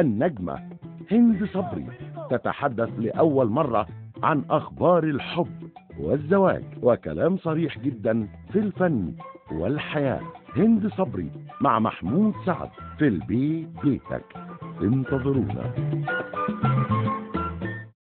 النجمة. هند صبري تتحدث لأول مرة عن أخبار الحب والزواج وكلام صريح جدا في الفن والحياة. هند صبري مع محمود سعد في البيت بيتك انتظرونا.